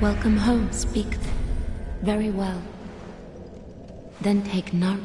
Welcome home, speak. Very well. Then take Narp